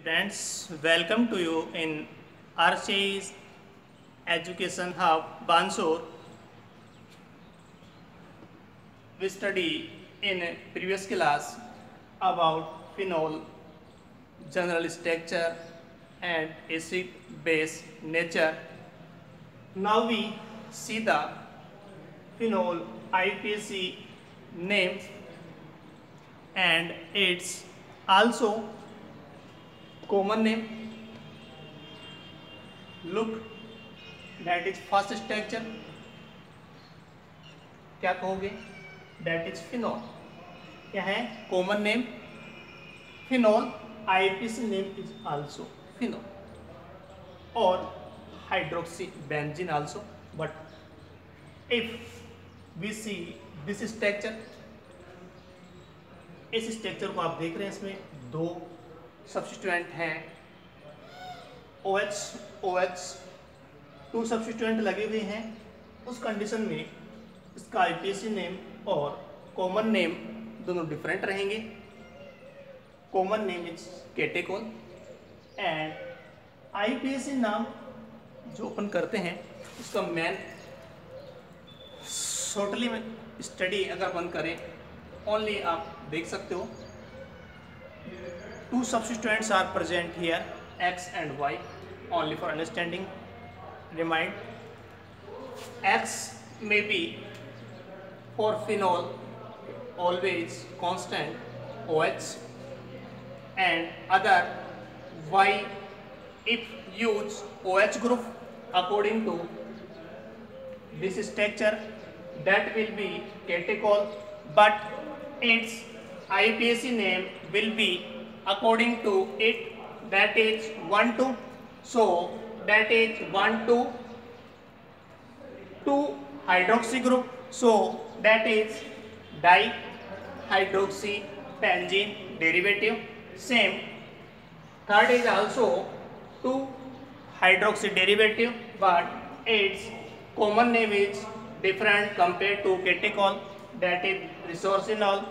Students, welcome to you in RCI Education Hub, Bansur. We study in a previous class about phenol, general structure and acid base nature. Now we see the phenol IPC name and its also common name look that is first structure क्या कहोगे? That is phenol क्या है? Common name phenol I P C name is also phenol और hydroxy benzene also but if we see this structure इस structure को आप देख रहे हैं इसमें दो सब्सिट्यूएंट हैं। O H O H two substituent लगे हुए हैं। उस कंडीशन में इसका आईपीएससी नेम और कॉमन नेम दोनों डिफरेंट रहेंगे। Common name is catechol and IPSC नाम जो ओपन करते हैं उसका मेन शॉर्टली में स्टडी अगर अपन करें ओनली आप देख सकते हो। Two substituents are present here x and y. Only for understanding remind. X may be for phenol always constant OH and other y if use OH group according to this structure that will be catechol but its IUPAC name will be according to it that is 1 2 so that is 1 2 2 hydroxy group so that is dihydroxy benzene derivative. Same. Third is also 2 hydroxy derivative but its common name is different compared to catechol that is resorcinol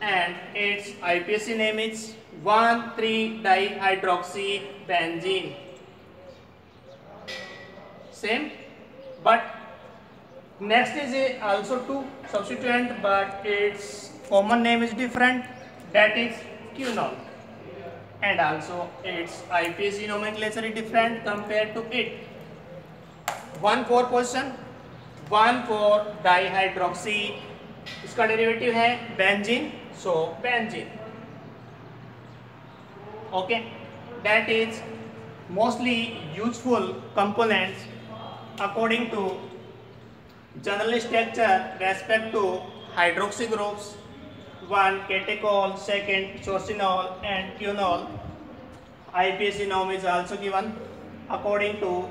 and its IPC name is 1,3-dihydroxy benzene. Same, but next is a also two substituent, but its common name is different. That is quinol, and also its IPC nomenclature is different compared to it. One for position, one for dihydroxy. इसका derivative है benzene so benzene okay. That is mostly useful components according to general structure respect to hydroxy groups one catechol second sorcinol and quinol IPC norm is also given. According to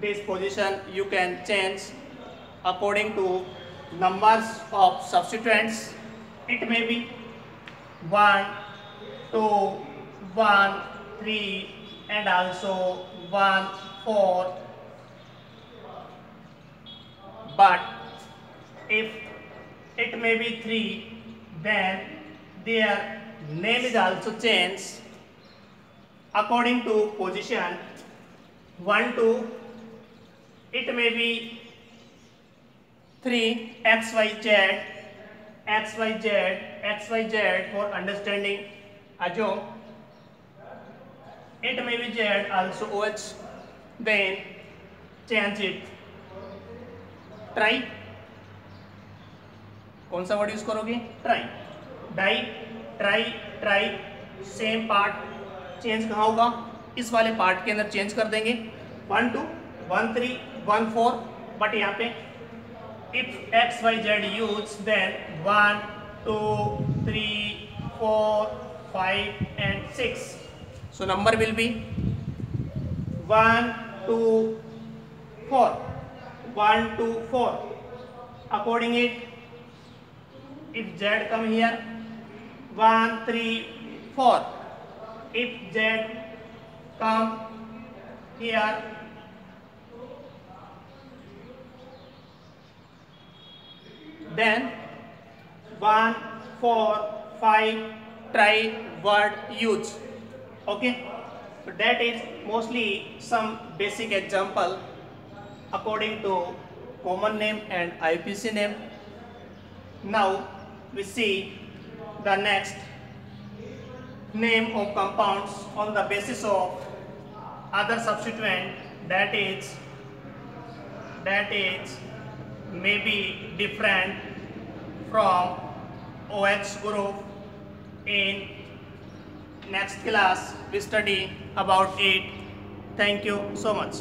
this position you can change according to numbers of substituents it may be 1 2 1 3 and also 1 4 but if it may be 3 then their name is also changed according to position. 1 2 it may be 3 x y z x y z, x y z for understanding. Assume it may be z, also oh then change it. Try. कौन सा word use करोगे? Tri di tri tri same part change कहाँ होगा? इस वाले part के अंदर change कर देंगे. One two one three one four but यहाँ पे if x y z use then 1 2 3 4 5 and 6 so number will be? 1 2 4 1 2 4 according it if z come here 1 3 4 if z come here then 1 4 5 try word use. Okay? So that is mostly some basic example according to common name and IPC name. Now we see the next name of compounds on the basis of other substituent. That is that is may be different from OH group in next class we study about it. Thank you so much